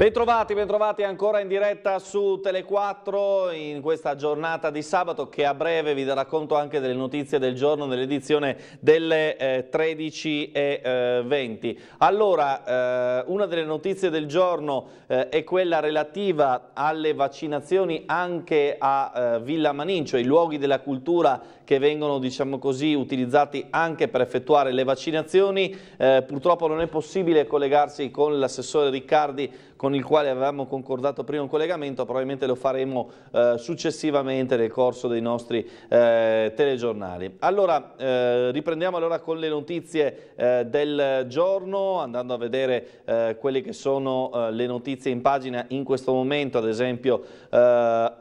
Bentrovati, bentrovati ancora in diretta su Tele4 in questa giornata di sabato che a breve vi darà conto anche delle notizie del giorno nell'edizione delle eh, 13.20. Eh, allora, eh, una delle notizie del giorno eh, è quella relativa alle vaccinazioni anche a eh, Villa Manin, cioè i luoghi della cultura che vengono diciamo così, utilizzati anche per effettuare le vaccinazioni. Eh, purtroppo non è possibile collegarsi con l'assessore Riccardi con il quale avevamo concordato prima un collegamento, probabilmente lo faremo eh, successivamente nel corso dei nostri eh, telegiornali. Allora, eh, riprendiamo allora con le notizie eh, del giorno, andando a vedere eh, quelle che sono eh, le notizie in pagina in questo momento, ad esempio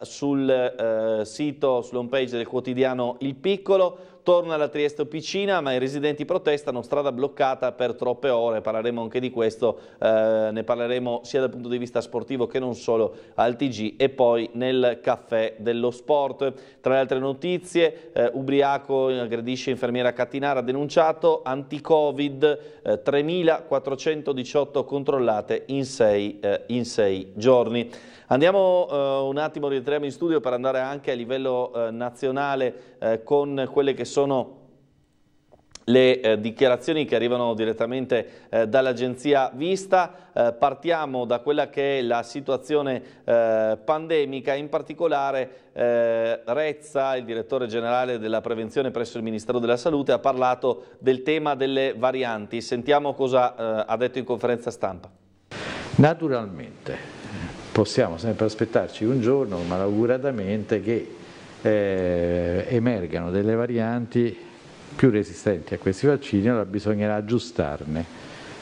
sul sito, sull'home page del quotidiano Il Piccolo, Torna la Trieste Officina, ma i residenti protestano, strada bloccata per troppe ore, parleremo anche di questo, eh, ne parleremo sia dal punto di vista sportivo che non solo al TG e poi nel caffè dello sport. Tra le altre notizie, eh, ubriaco aggredisce infermiera Cattinara, denunciato, anti-Covid, eh, 3.418 controllate in 6 eh, giorni. Andiamo uh, un attimo, rientriamo in studio per andare anche a livello uh, nazionale uh, con quelle che sono le eh, dichiarazioni che arrivano direttamente eh, dall'agenzia Vista. Eh, partiamo da quella che è la situazione pandemica, in particolare Rezza, il direttore generale della prevenzione presso il Ministero della Salute, ha parlato del tema delle varianti. Sentiamo cosa ha detto in conferenza stampa. Naturalmente possiamo sempre aspettarci un giorno, malauguratamente, che eh, emergano delle varianti più resistenti a questi vaccini, allora bisognerà aggiustarne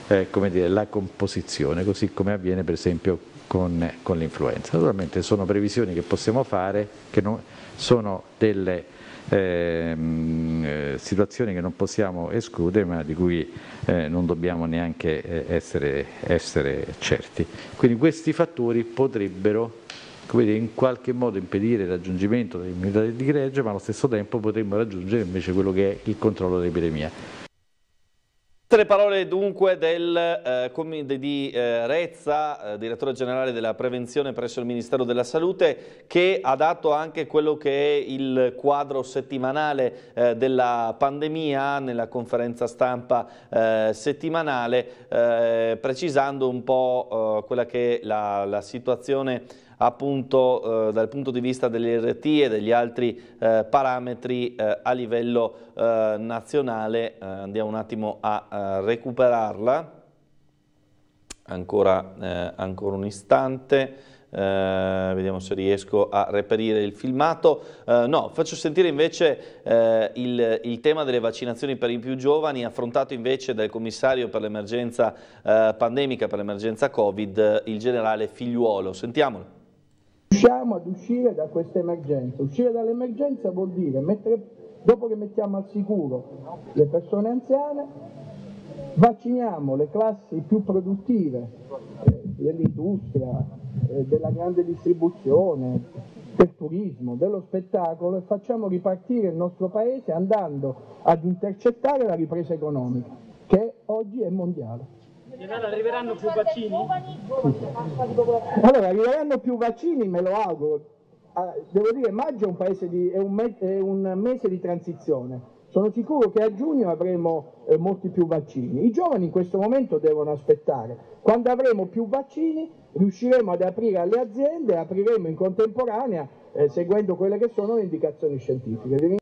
eh, dire, la composizione, così come avviene per esempio con, con l'influenza. Naturalmente sono previsioni che possiamo fare, che non, sono delle Ehm, eh, situazioni che non possiamo escludere ma di cui eh, non dobbiamo neanche eh, essere, essere, certi. Quindi questi fattori potrebbero dire, in qualche modo impedire il raggiungimento dell'immunità di gregge ma allo stesso tempo potremmo raggiungere invece quello che è il controllo dell'epidemia. Le parole dunque del, eh, di eh, Rezza, eh, direttore generale della prevenzione presso il Ministero della Salute, che ha dato anche quello che è il quadro settimanale eh, della pandemia nella conferenza stampa eh, settimanale, eh, precisando un po' quella che è la, la situazione appunto eh, dal punto di vista delle RT e degli altri eh, parametri eh, a livello eh, nazionale. Eh, andiamo un attimo a, a recuperarla, ancora, eh, ancora un istante. Uh, vediamo se riesco a reperire il filmato. Uh, no, faccio sentire invece uh, il, il, tema delle vaccinazioni per i più giovani, affrontato invece dal commissario per l'emergenza pandemica, per l'emergenza Covid, il generale Figliuolo. Sentiamolo. Riusciamo ad uscire da questa emergenza. Uscire dall'emergenza vuol dire, mettere, dopo che mettiamo al sicuro le persone anziane, vacciniamo le classi più produttive eh, dell'industria, eh, della grande distribuzione, del turismo, dello spettacolo e facciamo ripartire il nostro paese andando ad intercettare la ripresa economica, che oggi è mondiale. Arriveranno più vaccini? Allora, arriveranno più vaccini, me lo auguro. Ah, devo dire, maggio è un, di, è un, me, è un mese di transizione. Sono sicuro che a giugno avremo eh, molti più vaccini. I giovani in questo momento devono aspettare. Quando avremo più vaccini riusciremo ad aprire alle aziende, apriremo in contemporanea eh, seguendo quelle che sono le indicazioni scientifiche.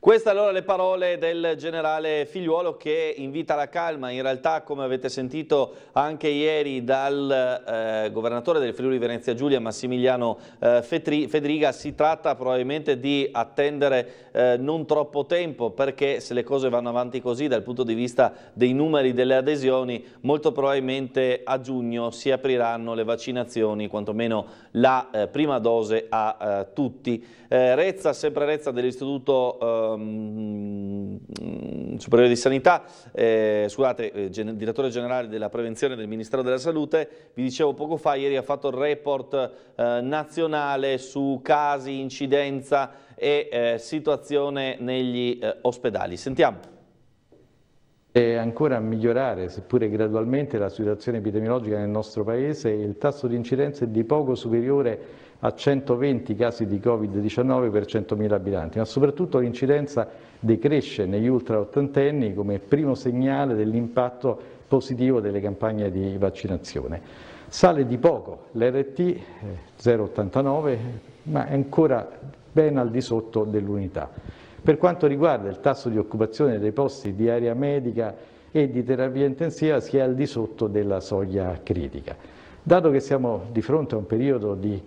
Queste allora le parole del generale Figliuolo che invita alla calma, in realtà come avete sentito anche ieri dal eh, governatore del Friuli Venezia Giulia Massimiliano eh, Fedriga, si tratta probabilmente di attendere eh, non troppo tempo perché se le cose vanno avanti così dal punto di vista dei numeri delle adesioni molto probabilmente a giugno si apriranno le vaccinazioni, quantomeno la eh, prima dose a eh, tutti. Eh, Rezza, sempre Rezza dell'Istituto um, Superiore di Sanità, eh, scusate, eh, gen direttore generale della prevenzione del Ministero della Salute, vi dicevo poco fa, ieri ha fatto il report eh, nazionale su casi, incidenza e eh, situazione negli eh, ospedali. Sentiamo. e ancora a migliorare, seppure gradualmente, la situazione epidemiologica nel nostro Paese. Il tasso di incidenza è di poco superiore a 120 casi di Covid-19 per 100.000 abitanti, ma soprattutto l'incidenza decresce negli ultraottantenni come primo segnale dell'impatto positivo delle campagne di vaccinazione. Sale di poco l'RT 0,89 eh, ma è ancora ben al di sotto dell'unità. Per quanto riguarda il tasso di occupazione dei posti di area medica e di terapia intensiva si è al di sotto della soglia critica. Dato che siamo di fronte a un periodo di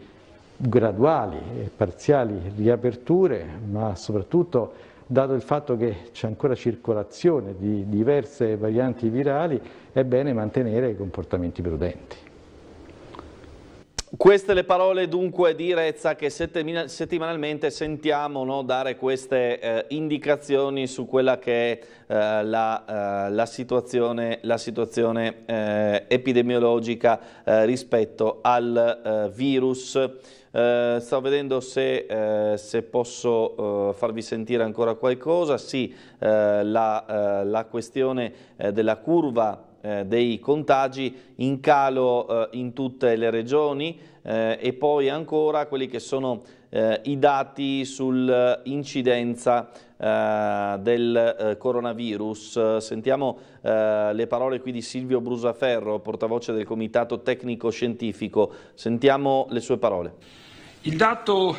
graduali e parziali riaperture, ma soprattutto dato il fatto che c'è ancora circolazione di diverse varianti virali, è bene mantenere i comportamenti prudenti. Queste le parole dunque di Rezza che settimanalmente sentiamo no, dare queste eh, indicazioni su quella che è eh, la, eh, la, situazione, la situazione eh, epidemiologica eh, rispetto al eh, virus. stavo vedendo se, se posso farvi sentire ancora qualcosa. Sì, la, la questione della curva eh, dei contagi in calo eh, in tutte le regioni eh, e poi ancora quelli che sono eh, i dati sull'incidenza eh, del eh, coronavirus. Sentiamo le parole qui di Silvio Brusaferro, portavoce del Comitato Tecnico Scientifico. Sentiamo le sue parole. Il dato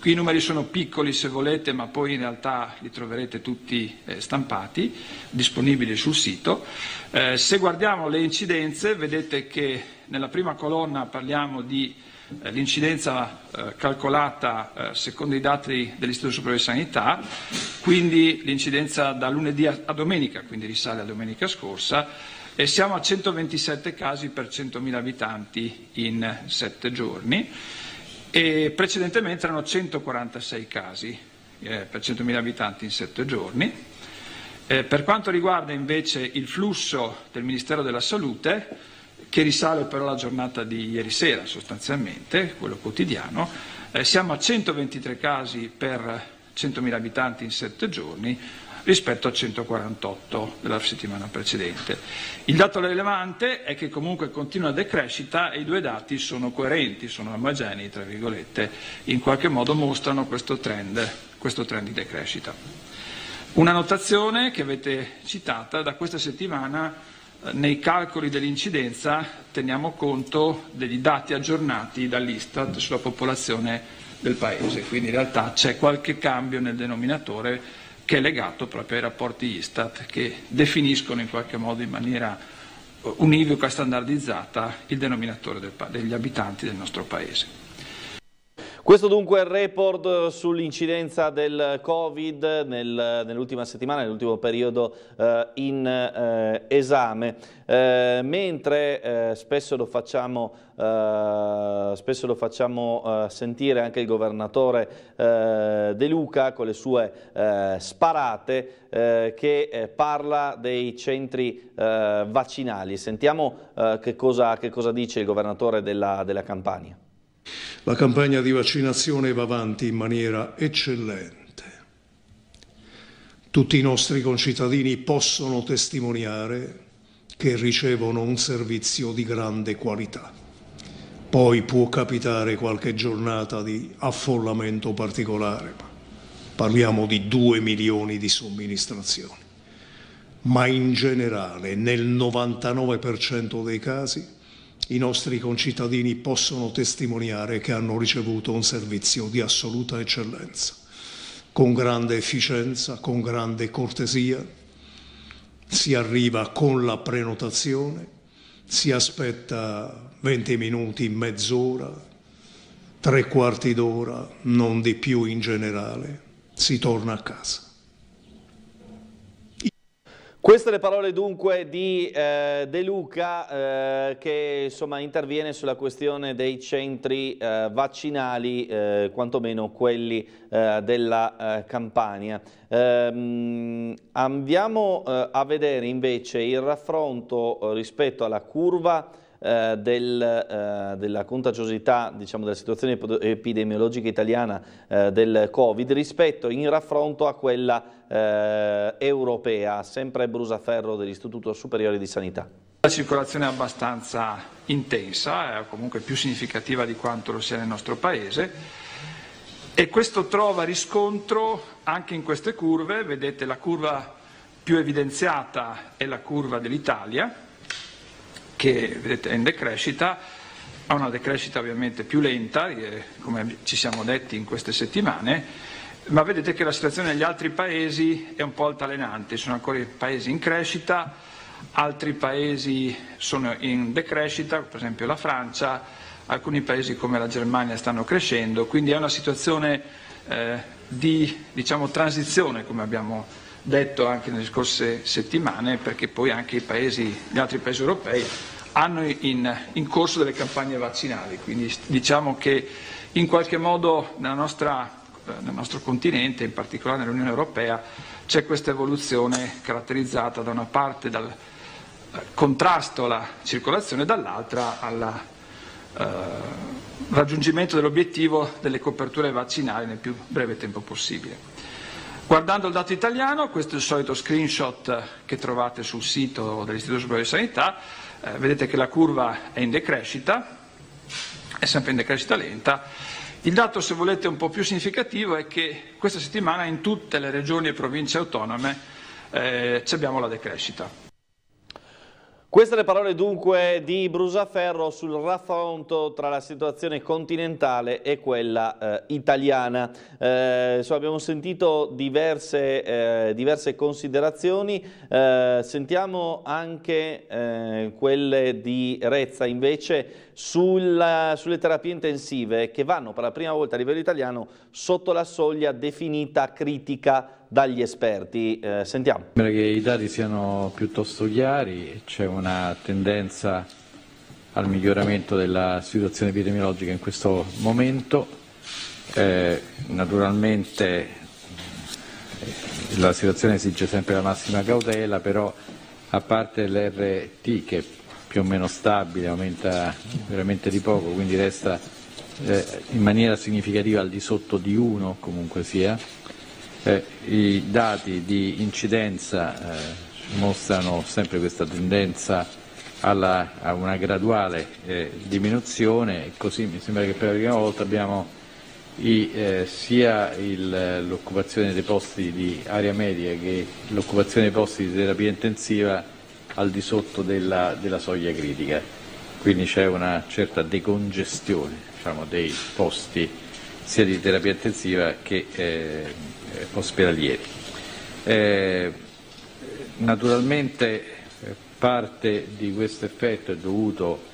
Qui i numeri sono piccoli se volete, ma poi in realtà li troverete tutti eh, stampati, disponibili sul sito. Eh, se guardiamo le incidenze, vedete che nella prima colonna parliamo di eh, l'incidenza eh, calcolata eh, secondo i dati dell'Istituto Superiore di Sanità, quindi l'incidenza da lunedì a, a domenica, quindi risale a domenica scorsa, e siamo a 127 casi per 100.000 abitanti in sette giorni e precedentemente erano 146 casi eh, per 100.000 abitanti in sette giorni. Eh, per quanto riguarda invece il flusso del Ministero della Salute, che risale però alla giornata di ieri sera sostanzialmente, quello quotidiano, eh, siamo a 123 casi per 100.000 abitanti in sette giorni, rispetto a 148 della settimana precedente. Il dato rilevante è che comunque continua decrescita e i due dati sono coerenti, sono omogenei, tra virgolette, in qualche modo mostrano questo trend, questo trend di decrescita. Una notazione che avete citata, da questa settimana eh, nei calcoli dell'incidenza teniamo conto degli dati aggiornati dall'Istat sulla popolazione del Paese, quindi in realtà c'è qualche cambio nel denominatore che è legato proprio ai rapporti Istat che definiscono in qualche modo in maniera eh, univoca e standardizzata il denominatore del, degli abitanti del nostro Paese. Questo dunque è il report sull'incidenza del Covid nel, nell'ultima settimana, nell'ultimo periodo eh, in eh, esame, eh, mentre eh, spesso lo facciamo, eh, spesso lo facciamo eh, sentire anche il governatore De Luca con le sue sparate che parla dei centri vaccinali. Sentiamo che cosa, che, cosa, dice il governatore della, della Campania. La campagna di vaccinazione va avanti in maniera eccellente. Tutti i nostri concittadini possono testimoniare che ricevono un servizio di grande qualità. Poi può capitare qualche giornata di affollamento particolare, ma parliamo di 2 milioni di somministrazioni. Ma in generale, nel 99% dei casi, i nostri concittadini possono testimoniare che hanno ricevuto un servizio di assoluta eccellenza, con grande efficienza, con grande cortesia. Si arriva con la prenotazione, si aspetta 20 minuti, mezz'ora, tre quarti d'ora, non di più in generale, si torna a casa. Queste le parole dunque di eh, De Luca eh, che insomma, interviene sulla questione dei centri eh, vaccinali, eh, quantomeno quelli eh, della eh, Campania. Ehm, andiamo a vedere invece il raffronto rispetto alla curva eh, del, eh, della contagiosità, diciamo della situazione epidemiologica italiana eh, del Covid rispetto in raffronto a quella eh, europea, sempre Brusaferro dell'Istituto Superiore di Sanità. La circolazione è abbastanza intensa, comunque più significativa di quanto lo sia nel nostro Paese e questo trova riscontro anche in queste curve, vedete la curva più evidenziata è la curva dell'Italia, che vedete è in decrescita, ha una decrescita ovviamente più lenta, come ci siamo detti in queste settimane, ma vedete che la situazione negli altri paesi è un po' altalenante, sono ancora i paesi in crescita, altri paesi sono in decrescita, per esempio la Francia, alcuni paesi come la Germania stanno crescendo, quindi è una situazione eh, di diciamo, transizione, come abbiamo detto anche nelle scorse settimane, perché poi anche paesi, gli altri paesi europei hanno in, in, corso delle campagne vaccinali, quindi diciamo che in qualche modo nostra, nel nostro continente, in particolare nell'Unione Europea, c'è questa evoluzione caratterizzata da una parte dal contrasto alla circolazione e dall'altra alla eh, raggiungimento dell'obiettivo delle coperture vaccinali nel più breve tempo possibile. Guardando il dato italiano, questo è il solito screenshot che trovate sul sito dell'Istituto Superiore di Sanità, eh, vedete che la curva è in decrescita, è sempre in decrescita lenta. Il dato, se volete, un po' più significativo è che questa settimana in tutte le regioni e province autonome eh, abbiamo la decrescita. Queste le parole dunque di Brusaferro sul raffronto tra la situazione continentale e quella eh, italiana. Eh, insomma, abbiamo sentito diverse, eh, diverse considerazioni, eh, sentiamo anche eh, quelle di Rezza invece sulla, sulle terapie intensive che vanno per la prima volta a livello italiano sotto la soglia definita critica dagli esperti. Eh, sentiamo. Sembra che i dati siano piuttosto chiari, c'è una tendenza al miglioramento della situazione epidemiologica in questo momento. Eh, naturalmente la situazione esige sempre la massima cautela, però a parte l'RT che più o meno stabile, aumenta veramente di poco, quindi resta eh, in maniera significativa al di sotto di 1 comunque sia, eh, I dati di incidenza eh, mostrano sempre questa tendenza alla, a una graduale eh, diminuzione e così mi sembra che per la prima volta abbiamo i, eh, sia l'occupazione dei posti di area media che l'occupazione dei posti di terapia intensiva al di sotto della, della soglia critica. Quindi c'è una certa decongestione diciamo, dei posti sia di terapia intensiva che eh, eh, ospedalieri. Eh, naturalmente eh, parte di questo effetto è dovuto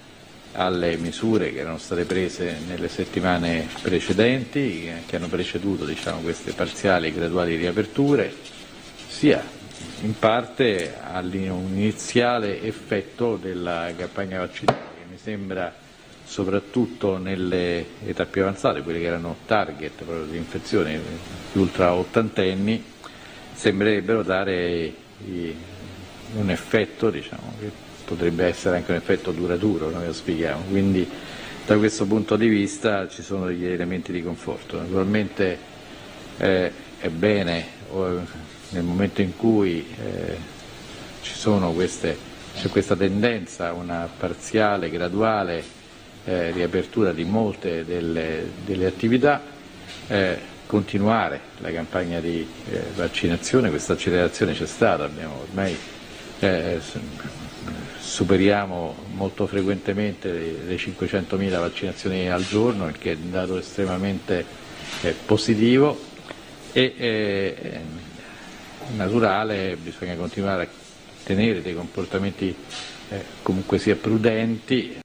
alle misure che erano state prese nelle settimane precedenti, che hanno preceduto diciamo, queste parziali e graduali riaperture, sia in parte all'iniziale effetto della campagna vaccinale, che mi sembra soprattutto nelle età più avanzate, quelle che erano target proprio di infezione, gli ultra ottantenni, sembrerebbero dare un effetto diciamo, che potrebbe essere anche un effetto duraturo, noi lo spieghiamo. Quindi da questo punto di vista ci sono degli elementi di conforto. Naturalmente eh, è bene nel momento in cui eh, queste, c'è questa tendenza una parziale, graduale eh, riapertura di molte delle, delle attività, eh, continuare la campagna di eh, vaccinazione, questa accelerazione c'è stata, abbiamo ormai eh, superiamo molto frequentemente le 500.000 vaccinazioni al giorno, il che è un dato estremamente eh, positivo. E naturale bisogna continuare a tenere dei comportamenti comunque sia prudenti.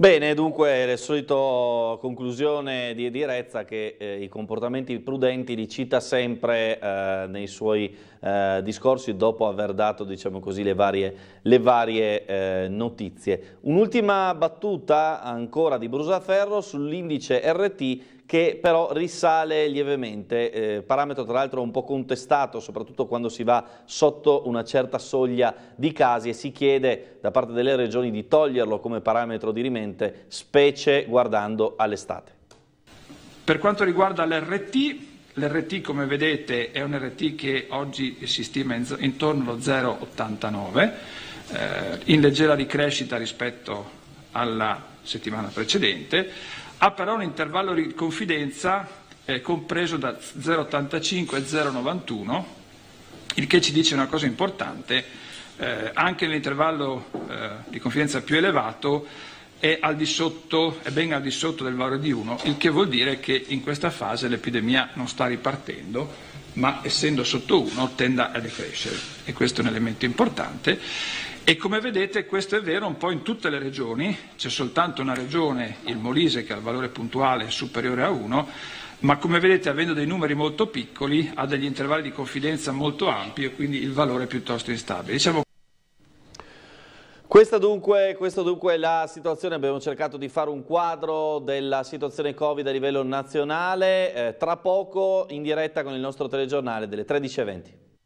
Bene, dunque la solita conclusione di, di Rezza che eh, i comportamenti prudenti li cita sempre eh, nei suoi eh, discorsi dopo aver dato diciamo così, le varie, le varie eh, notizie. Un'ultima battuta ancora di Brusaferro sull'indice RT che però risale lievemente, eh, parametro tra l'altro un po' contestato, soprattutto quando si va sotto una certa soglia di casi e si chiede da parte delle regioni di toglierlo come parametro di rimente, specie guardando all'estate. Per quanto riguarda l'RT, L'RT come vedete è un RT che oggi si stima intorno allo 0,89, eh, in leggera ricrescita rispetto alla settimana precedente, ha però un intervallo di confidenza eh, compreso da 0,85 e 0,91, il che ci dice una cosa importante, eh, anche nell'intervallo eh, di confidenza più elevato è, sotto, è, ben al di sotto del valore di 1, il che vuol dire che in questa fase l'epidemia non sta ripartendo, ma essendo sotto 1 tende a decrescere e questo è un elemento importante. E come vedete questo è vero un po' in tutte le regioni, c'è soltanto una regione, il Molise, che ha il valore puntuale superiore a 1, ma come vedete avendo dei numeri molto piccoli ha degli intervalli di confidenza molto ampi e quindi il valore è piuttosto instabile. Diciamo questa dunque, questa dunque, è la situazione, abbiamo cercato di fare un quadro della situazione Covid a livello nazionale, eh, tra poco in diretta con il nostro telegiornale delle 13.20.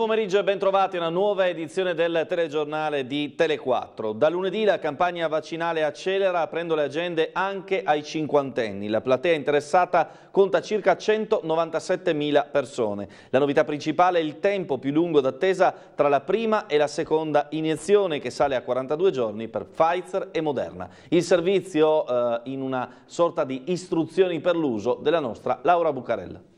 Buon pomeriggio e bentrovati a una nuova edizione del telegiornale di Tele4. Da lunedì la campagna vaccinale accelera aprendo le agende anche ai cinquantenni. La platea interessata conta circa 197.000 persone. La novità principale è il tempo più lungo d'attesa tra la prima e la seconda iniezione che sale a 42 giorni per Pfizer e Moderna. Il servizio eh, in una sorta di istruzioni per l'uso della nostra Laura Bucarella.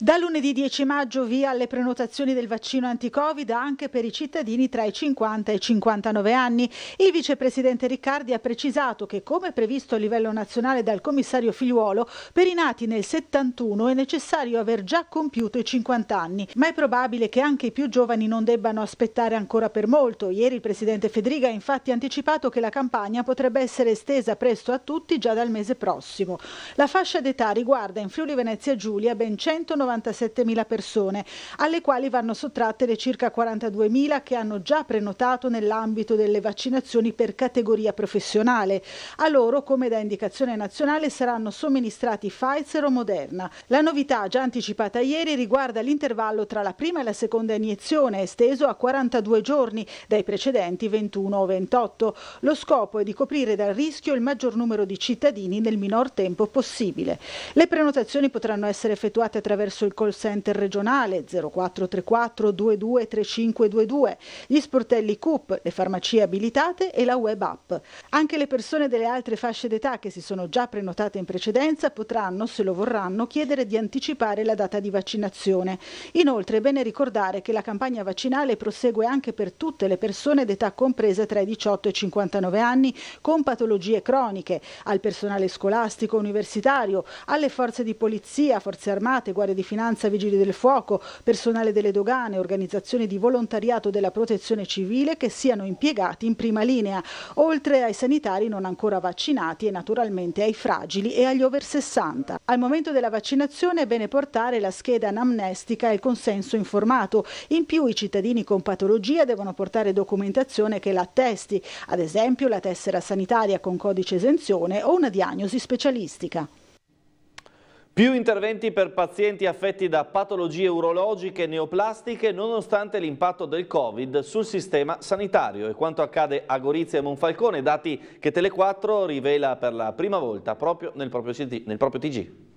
Da lunedì 10 maggio via alle prenotazioni del vaccino anti-Covid anche per i cittadini tra i 50 e i 59 anni. Il vicepresidente Riccardi ha precisato che, come previsto a livello nazionale dal commissario Figliuolo, per i nati nel 71 è necessario aver già compiuto i 50 anni, ma è probabile che anche i più giovani non debbano aspettare ancora per molto. Ieri il presidente Federica ha infatti anticipato che la campagna potrebbe essere estesa presto a tutti già dal mese prossimo. La fascia d'età riguarda in Friuli Venezia Giulia ben 190 197.000 persone, alle quali vanno sottratte le circa 42.000 che hanno già prenotato nell'ambito delle vaccinazioni per categoria professionale. A loro, come da indicazione nazionale, saranno somministrati Pfizer o Moderna. La novità, già anticipata ieri, riguarda l'intervallo tra la prima e la seconda iniezione, esteso a 42 giorni dai precedenti 21 o 28. Lo scopo è di coprire dal rischio il maggior numero di cittadini nel minor tempo possibile. Le prenotazioni potranno essere effettuate attraverso attraverso il call center regionale 0434 22 3522, gli sportelli CUP, le farmacie abilitate e la web app. Anche le persone delle altre fasce d'età che si sono già prenotate in precedenza potranno, se lo vorranno, chiedere di anticipare la data di vaccinazione. Inoltre è bene ricordare che la campagna vaccinale prosegue anche per tutte le persone d'età compresa tra i 18 e i 59 anni con patologie croniche, al personale scolastico universitario, alle forze di polizia, forze armate, guardie di Finanza, Vigili del Fuoco, personale delle dogane, organizzazioni di volontariato della protezione civile che siano impiegati in prima linea, oltre ai sanitari non ancora vaccinati e naturalmente ai fragili e agli over 60. Al momento della vaccinazione è bene portare la scheda anamnestica e il consenso informato. In più i cittadini con patologia devono portare documentazione che l'attesti, ad esempio la tessera sanitaria con codice esenzione o una diagnosi specialistica. Più interventi per pazienti affetti da patologie urologiche neoplastiche nonostante l'impatto del Covid sul sistema sanitario e quanto accade a Gorizia e Monfalcone, dati che Tele4 rivela per la prima volta proprio nel proprio, nel proprio TG.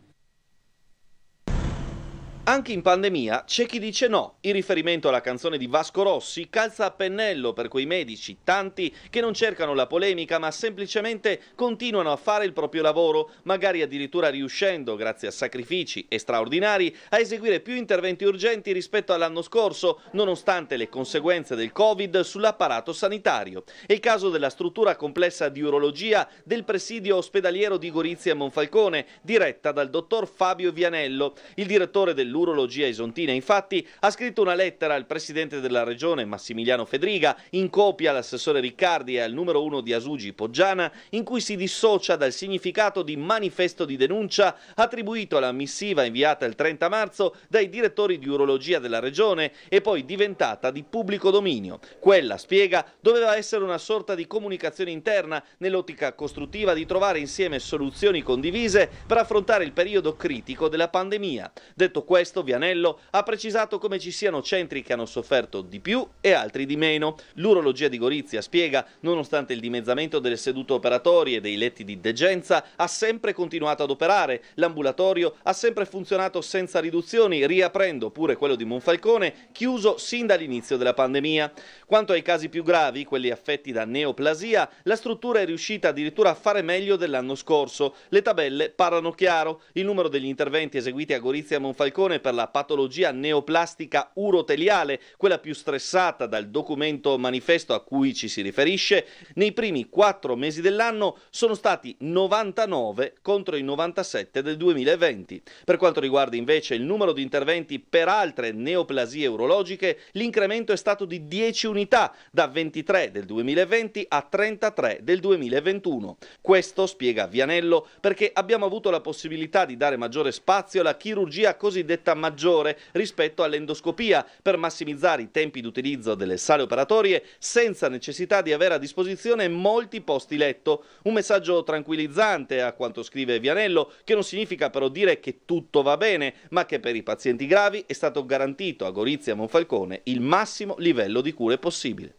Anche in pandemia c'è chi dice no. Il riferimento alla canzone di Vasco Rossi calza a pennello per quei medici, tanti che non cercano la polemica ma semplicemente continuano a fare il proprio lavoro, magari addirittura riuscendo, grazie a sacrifici e straordinari, a eseguire più interventi urgenti rispetto all'anno scorso, nonostante le conseguenze del Covid sull'apparato sanitario. È il caso della struttura complessa di urologia del presidio ospedaliero di Gorizia Monfalcone, diretta dal dottor Fabio Vianello, il direttore del dell'urologia isontina, infatti, ha scritto una lettera al presidente della regione Massimiliano Fedriga, in copia all'assessore Riccardi e al numero uno di Asugi Poggiana, in cui si dissocia dal significato di manifesto di denuncia attribuito alla missiva inviata il 30 marzo dai direttori di urologia della regione e poi diventata di pubblico dominio. Quella, spiega, doveva essere una sorta di comunicazione interna nell'ottica costruttiva di trovare insieme soluzioni condivise per affrontare il periodo critico della pandemia. Detto questo, Vianello ha precisato come ci siano centri che hanno sofferto di più e altri di meno. L'urologia di Gorizia, spiega, nonostante il dimezzamento delle sedute operatorie e dei letti di degenza, ha sempre continuato ad operare. L'ambulatorio ha sempre funzionato senza riduzioni, riaprendo pure quello di Monfalcone, chiuso sin dall'inizio della pandemia. Quanto ai casi più gravi, quelli affetti da neoplasia, la struttura è riuscita addirittura a fare meglio dell'anno scorso. Le tabelle parlano chiaro. Il numero degli interventi eseguiti a Gorizia e Monfalcone per la patologia neoplastica uroteliale, quella più stressata dal documento manifesto a cui ci si riferisce, nei primi quattro mesi dell'anno sono stati 99 contro i 97 del 2020. Per quanto riguarda invece il numero di interventi per altre neoplasie urologiche, l'incremento è stato di 10 unità, da 23 del 2020 a 33 del 2021. Questo, spiega Vianello, perché abbiamo avuto la possibilità di dare maggiore spazio alla chirurgia cosiddetta maggiore rispetto all'endoscopia per massimizzare i tempi d'utilizzo delle sale operatorie senza necessità di avere a disposizione molti posti letto. Un messaggio tranquillizzante a quanto scrive Vianello, che non significa però dire che tutto va bene, ma che per i pazienti gravi è stato garantito a Gorizia Monfalcone il massimo livello di cure possibile.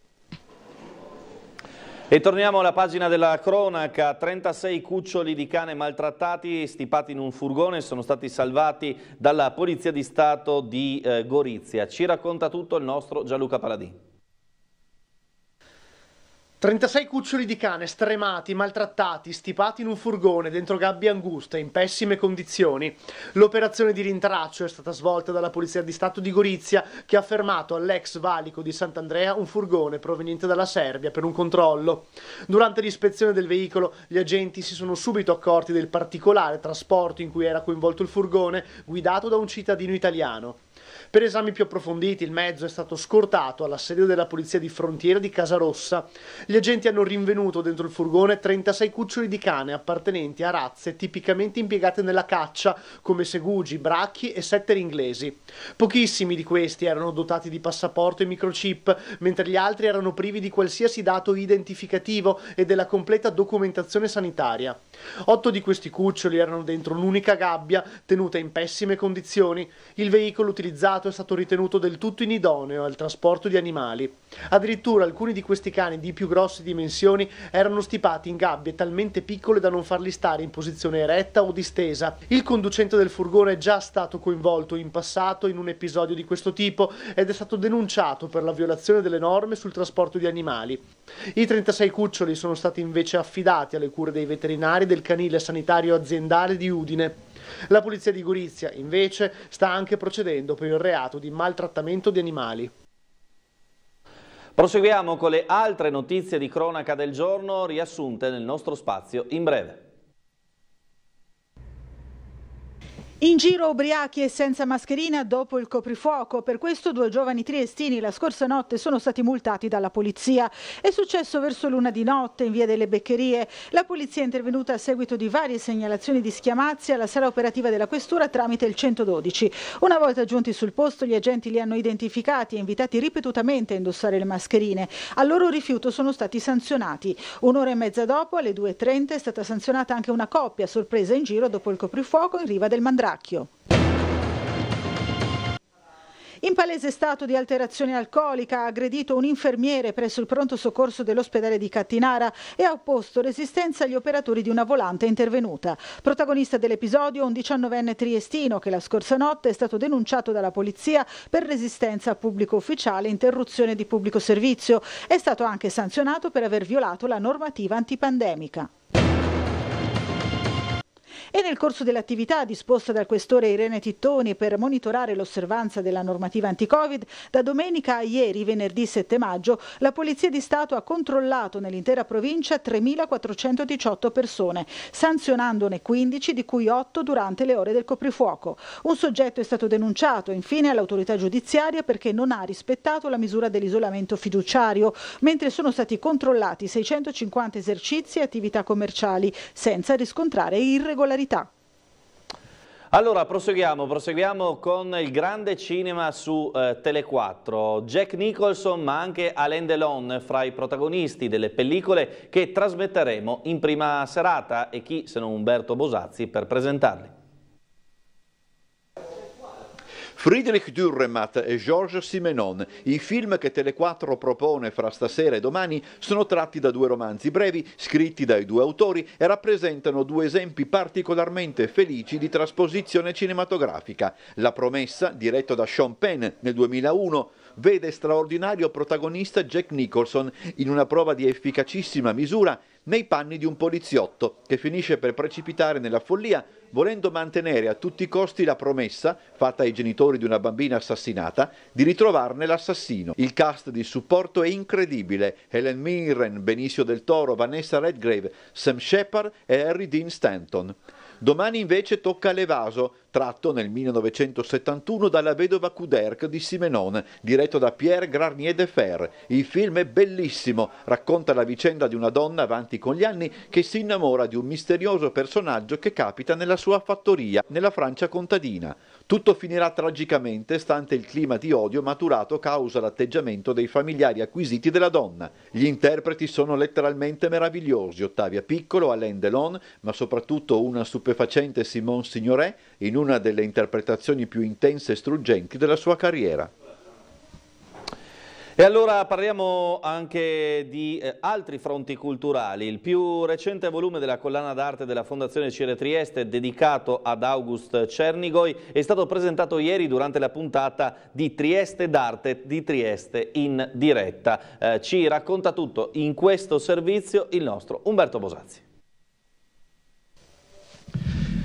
E torniamo alla pagina della cronaca, 36 cuccioli di cane maltrattati stipati in un furgone sono stati salvati dalla Polizia di Stato di eh, Gorizia. Ci racconta tutto il nostro Gianluca Paladini. 36 cuccioli di cane stremati, maltrattati, stipati in un furgone dentro gabbie anguste, in pessime condizioni. L'operazione di rintraccio è stata svolta dalla Polizia di Stato di Gorizia che ha fermato all'ex valico di Sant'Andrea un furgone proveniente dalla Serbia per un controllo. Durante l'ispezione del veicolo gli agenti si sono subito accorti del particolare trasporto in cui era coinvolto il furgone guidato da un cittadino italiano. Per esami più approfonditi il mezzo è stato scortato all'assedio della polizia di frontiera di Casarossa. Gli agenti hanno rinvenuto dentro il furgone 36 cuccioli di cane appartenenti a razze tipicamente impiegate nella caccia come segugi, bracchi e setter inglesi. Pochissimi di questi erano dotati di passaporto e microchip, mentre gli altri erano privi di qualsiasi dato identificativo e della completa documentazione sanitaria. Otto di questi cuccioli erano dentro un'unica gabbia tenuta in pessime condizioni. Il veicolo utilizzato è stato ritenuto del tutto inidoneo al trasporto di animali. Addirittura alcuni di questi cani di più grosse dimensioni erano stipati in gabbie talmente piccole da non farli stare in posizione eretta o distesa. Il conducente del furgone è già stato coinvolto in passato in un episodio di questo tipo ed è stato denunciato per la violazione delle norme sul trasporto di animali. I 36 cuccioli sono stati invece affidati alle cure dei veterinari del canile sanitario aziendale di Udine. La polizia di Gorizia, invece, sta anche procedendo per il reato di maltrattamento di animali. Proseguiamo con le altre notizie di cronaca del giorno riassunte nel nostro spazio in breve. In giro ubriachi e senza mascherina dopo il coprifuoco. Per questo due giovani triestini la scorsa notte sono stati multati dalla polizia. È successo verso l'una di notte in via delle Beccherie. La polizia è intervenuta a seguito di varie segnalazioni di schiamazzi alla sala operativa della questura tramite il 112. Una volta giunti sul posto gli agenti li hanno identificati e invitati ripetutamente a indossare le mascherine. Al loro rifiuto sono stati sanzionati. Un'ora e mezza dopo, alle 2.30, è stata sanzionata anche una coppia sorpresa in giro dopo il coprifuoco in riva del Mandrago. Sacchio. In palese stato di alterazione alcolica ha aggredito un infermiere presso il pronto soccorso dell'ospedale di Cattinara e ha opposto resistenza agli operatori di una volante intervenuta. Protagonista dell'episodio un diciannovenne triestino che la scorsa notte è stato denunciato dalla polizia per resistenza a pubblico ufficiale e interruzione di pubblico servizio. È stato anche sanzionato per aver violato la normativa antipandemica. E nel corso dell'attività disposta dal questore Irene Tittoni per monitorare l'osservanza della normativa anti-Covid, da domenica a ieri, venerdì 7 maggio, la Polizia di Stato ha controllato nell'intera provincia 3.418 persone, sanzionandone 15, di cui 8 durante le ore del coprifuoco. Un soggetto è stato denunciato infine all'autorità giudiziaria perché non ha rispettato la misura dell'isolamento fiduciario, mentre sono stati controllati 650 esercizi e attività commerciali senza riscontrare irregolarità. Allora, proseguiamo, proseguiamo con il grande cinema su eh, Tele4. Jack Nicholson ma anche Alain Delon fra i protagonisti delle pellicole che trasmetteremo in prima serata e chi se non Umberto Bosazzi per presentarli. Friedrich Dürrematt e Georges Simenon. I film che Tele4 propone fra stasera e domani sono tratti da due romanzi brevi scritti dai due autori e rappresentano due esempi particolarmente felici di trasposizione cinematografica. La promessa, diretto da Sean Penn nel 2001, vede straordinario protagonista Jack Nicholson in una prova di efficacissima misura nei panni di un poliziotto che finisce per precipitare nella follia volendo mantenere a tutti i costi la promessa, fatta ai genitori di una bambina assassinata, di ritrovarne l'assassino. Il cast di supporto è incredibile. Helen Mirren, Benicio del Toro, Vanessa Redgrave, Sam Shepard e Harry Dean Stanton. Domani invece tocca l'Evaso, tratto nel 1971 dalla vedova Couderc di Simenon, diretto da Pierre Garnier de Fer. Il film è bellissimo, racconta la vicenda di una donna avanti con gli anni che si innamora di un misterioso personaggio che capita nella sua fattoria, nella Francia contadina. Tutto finirà tragicamente stante il clima di odio maturato causa l'atteggiamento dei familiari acquisiti della donna. Gli interpreti sono letteralmente meravigliosi, Ottavia Piccolo, Alain Delon, ma soprattutto una stupefacente Simone Signoret in una delle interpretazioni più intense e struggenti della sua carriera. E allora parliamo anche di eh, altri fronti culturali. Il più recente volume della collana d'arte della Fondazione Cire Trieste dedicato ad August Cernigoi è stato presentato ieri durante la puntata di Trieste d'arte di Trieste in diretta. Eh, ci racconta tutto in questo servizio il nostro Umberto Bosazzi.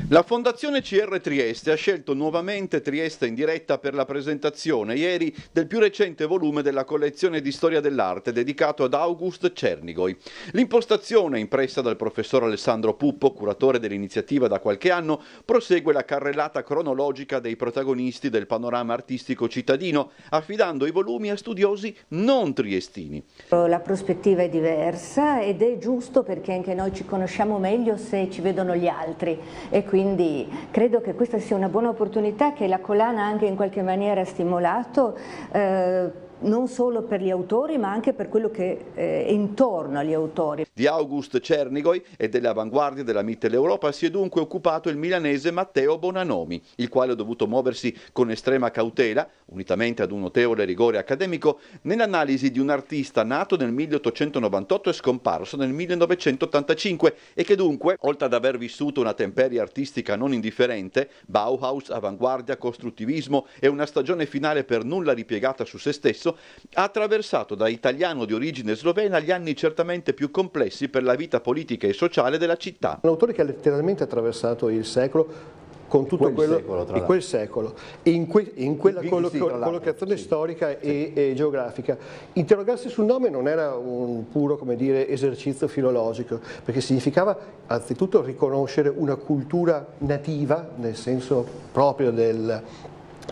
La Fondazione CR Trieste ha scelto nuovamente Trieste in diretta per la presentazione ieri del più recente volume della collezione di storia dell'arte dedicato ad August Cernigoi. L'impostazione, impressa dal professor Alessandro Puppo, curatore dell'iniziativa da qualche anno, prosegue la carrellata cronologica dei protagonisti del panorama artistico cittadino, affidando i volumi a studiosi non triestini. La prospettiva è diversa ed è giusto perché anche noi ci conosciamo meglio se ci vedono gli altri e quindi quindi credo che questa sia una buona opportunità che la collana anche in qualche maniera ha stimolato eh, non solo per gli autori ma anche per quello che eh, è intorno agli autori. Di August Cernigoi e delle avanguardie della Mitteleuropa si è dunque occupato il milanese Matteo Bonanomi, il quale ha dovuto muoversi con estrema cautela, unitamente ad un notevole rigore accademico, nell'analisi di un artista nato nel 1898 e scomparso nel 1985 e che dunque, oltre ad aver vissuto una temperia artistica non indifferente, Bauhaus, avanguardia, costruttivismo e una stagione finale per nulla ripiegata su se stesso, stesso, ha attraversato da italiano di origine slovena gli anni certamente più complessi per la vita politica e sociale della città. Un autore che ha letteralmente attraversato il secolo con tutto quel quello secolo, in quel secolo, in, que, in quella collo, collocazione sì. storica sì. E, e, geografica. Interrogarsi sul nome non era un puro dire, esercizio filologico, perché significava anzitutto riconoscere una cultura nativa, nel senso proprio del,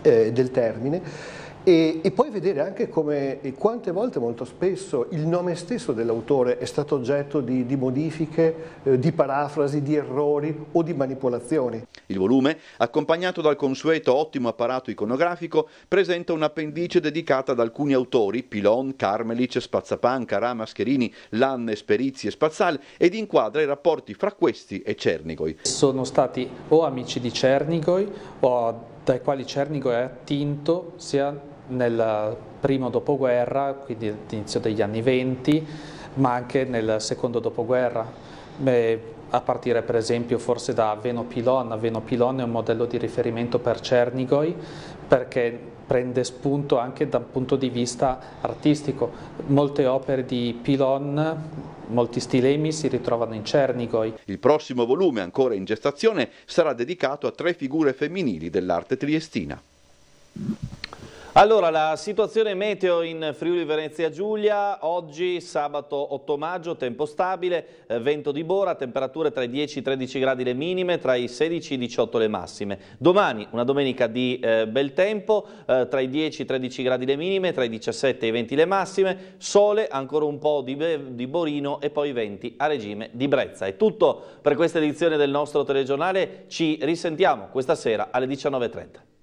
eh, del termine, e, e, poi vedere anche come quante volte, molto spesso, il nome stesso dell'autore è stato oggetto di, di modifiche, eh, di parafrasi, di errori o di manipolazioni. Il volume, accompagnato dal consueto ottimo apparato iconografico, presenta un'appendice dedicata ad alcuni autori, Pilon, Carmelic, Spazzapanca, Rama, Scherini, Lanne, Sperizzi e Spazzal, ed inquadra i rapporti fra questi e Cernigoi. Sono stati o amici di Cernigoi o dai quali Cernigoi è attinto sia nel primo dopoguerra, quindi all'inizio degli anni 20, ma anche nel secondo dopoguerra, Beh, a partire per esempio forse da Aveno Pilon. Aveno Pilon è un modello di riferimento per Cernigoi perché prende spunto anche dal punto di vista artistico. Molte opere di Pilon, molti stilemi si ritrovano in Cernigoi. Il prossimo volume, ancora in gestazione, sarà dedicato a tre figure femminili dell'arte triestina. Allora, la situazione meteo in Friuli Venezia Giulia, oggi sabato 8 maggio, tempo stabile, eh, vento di Bora, temperature tra i 10 e i 13 gradi le minime, tra i 16 e i 18 le massime. Domani, una domenica di eh, bel tempo, eh, tra i 10 e i 13 gradi le minime, tra i 17 e i 20 le massime, sole, ancora un po' di, di Borino e poi venti a regime di Brezza. È tutto per questa edizione del nostro telegiornale, ci risentiamo questa sera alle 19.30.